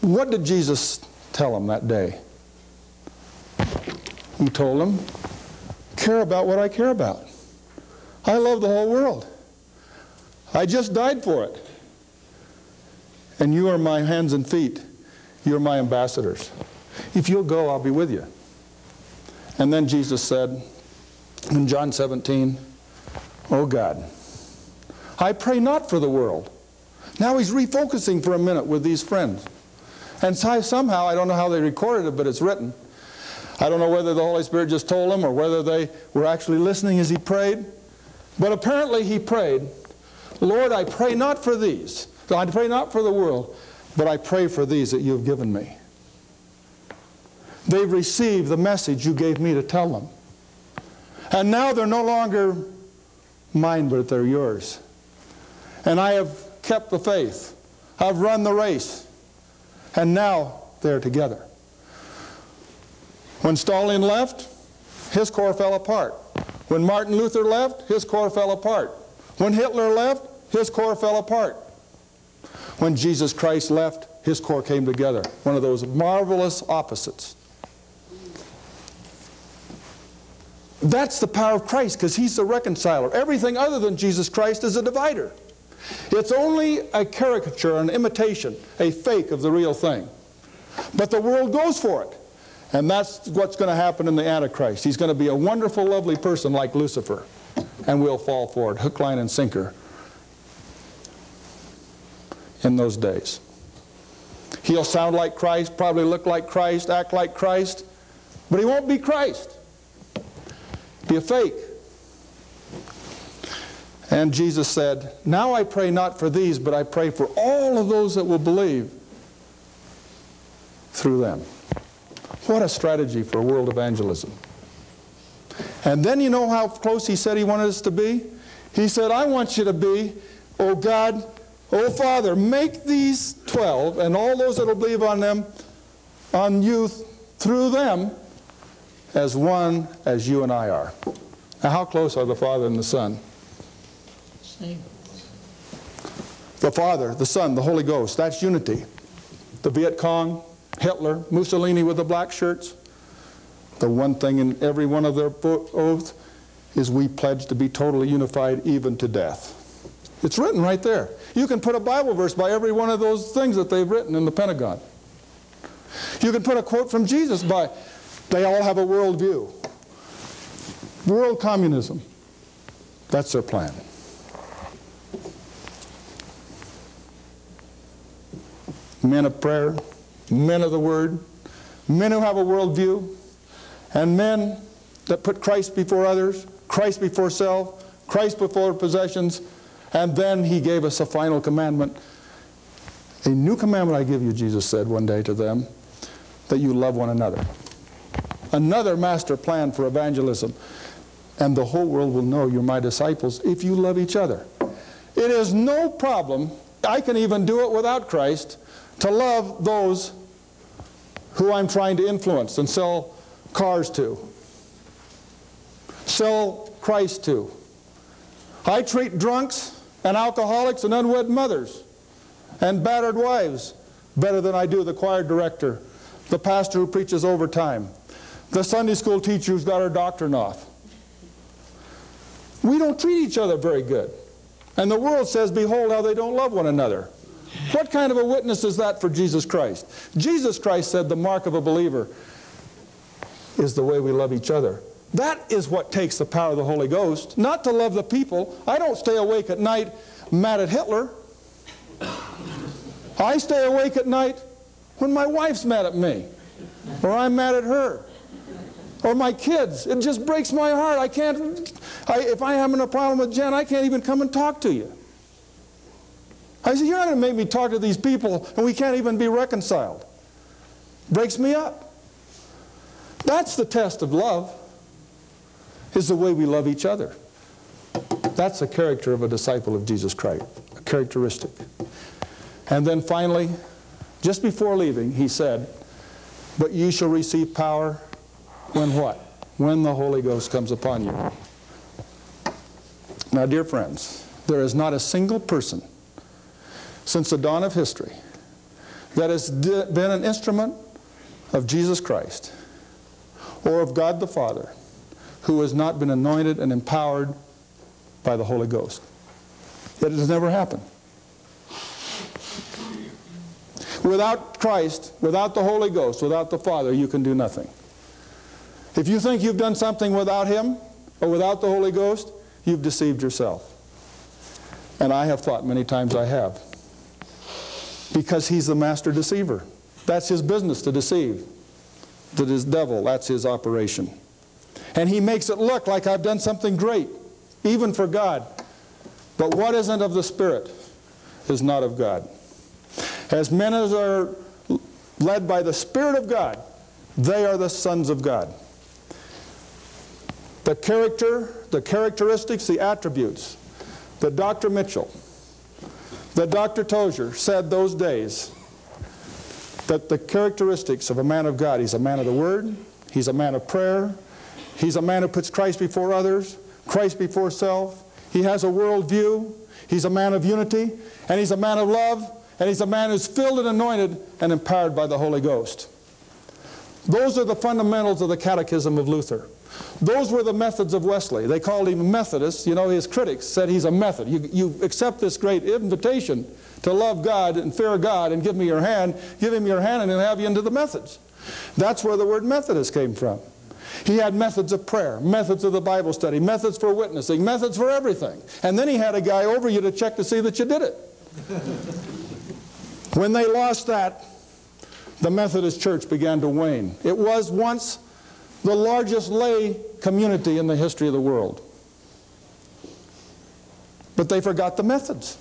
What did Jesus tell them that day? He told them, care about what I care about. I love the whole world. I just died for it. And you are my hands and feet. You're my ambassadors. If you'll go, I'll be with you. And then Jesus said in John 17, Oh God, I pray not for the world. Now he's refocusing for a minute with these friends. And somehow, I don't know how they recorded it, but it's written. I don't know whether the Holy Spirit just told them or whether they were actually listening as he prayed. But apparently he prayed, Lord, I pray not for these. I pray not for the world, but I pray for these that you have given me. They've received the message you gave me to tell them. And now they're no longer mine, but they're yours. And I have kept the faith. I've run the race. And now they're together. When Stalin left, his corps fell apart. When Martin Luther left, his corps fell apart. When Hitler left, his corps fell apart. When Jesus Christ left, his corps came together. One of those marvelous opposites. That's the power of Christ because he's the reconciler. Everything other than Jesus Christ is a divider. It's only a caricature, an imitation, a fake of the real thing. But the world goes for it. And that's what's going to happen in the Antichrist. He's going to be a wonderful, lovely person like Lucifer. And we'll fall for it, hook, line, and sinker in those days. He'll sound like Christ, probably look like Christ, act like Christ, but he won't be Christ. Be a fake. And Jesus said, Now I pray not for these, but I pray for all of those that will believe through them. What a strategy for world evangelism. And then you know how close he said he wanted us to be? He said, I want you to be, oh God, oh Father, make these 12 and all those that will believe on them, on you through them, as one as you and I are. Now, how close are the Father and the Son? The Father, the Son, the Holy Ghost, that's unity. The Viet Cong, Hitler, Mussolini with the black shirts, the one thing in every one of their oaths is we pledge to be totally unified even to death. It's written right there. You can put a Bible verse by every one of those things that they've written in the Pentagon. You can put a quote from Jesus by, they all have a worldview. World communism. That's their plan. Men of prayer, men of the Word, men who have a worldview, and men that put Christ before others, Christ before self, Christ before possessions, and then he gave us a final commandment. A new commandment I give you, Jesus said one day to them, that you love one another. Another master plan for evangelism. And the whole world will know you're my disciples if you love each other. It is no problem, I can even do it without Christ, to love those who I'm trying to influence and sell cars to, sell Christ to. I treat drunks and alcoholics and unwed mothers and battered wives better than I do the choir director, the pastor who preaches overtime, the Sunday school teacher who's got her doctrine off. We don't treat each other very good. And the world says, behold how they don't love one another. What kind of a witness is that for Jesus Christ? Jesus Christ said the mark of a believer is the way we love each other. That is what takes the power of the Holy Ghost, not to love the people. I don't stay awake at night mad at Hitler. I stay awake at night when my wife's mad at me, or I'm mad at her, or my kids. It just breaks my heart. I can't, I, if I'm having a problem with Jan, I can't even come and talk to you. I said, You're not going to make me talk to these people and we can't even be reconciled. Breaks me up. That's the test of love, is the way we love each other. That's the character of a disciple of Jesus Christ, a characteristic. And then finally, just before leaving, he said, But you shall receive power when what? When the Holy Ghost comes upon you. Now, dear friends, there is not a single person since the dawn of history that has been an instrument of Jesus Christ or of God the Father who has not been anointed and empowered by the Holy Ghost. It has never happened. Without Christ, without the Holy Ghost, without the Father, you can do nothing. If you think you've done something without Him or without the Holy Ghost, you've deceived yourself. And I have thought many times I have. Because He's the master deceiver. That's His business to deceive. That is devil, that's His operation. And He makes it look like I've done something great, even for God. But what isn't of the Spirit is not of God. As men as are led by the Spirit of God, they are the sons of God. The character, the characteristics, the attributes that Dr. Mitchell, that Dr. Tozer said those days, that the characteristics of a man of God, he's a man of the Word, he's a man of prayer, he's a man who puts Christ before others, Christ before self, he has a worldview, he's a man of unity, and he's a man of love, and he's a man who's filled and anointed and empowered by the Holy Ghost. Those are the fundamentals of the Catechism of Luther. Those were the methods of Wesley. They called him Methodist. You know, his critics said he's a method. You, you accept this great invitation to love God and fear God and give me your hand, give him your hand and he'll have you into the methods. That's where the word Methodist came from. He had methods of prayer, methods of the Bible study, methods for witnessing, methods for everything. And then he had a guy over you to check to see that you did it. When they lost that, the Methodist Church began to wane. It was once the largest lay community in the history of the world. But they forgot the methods.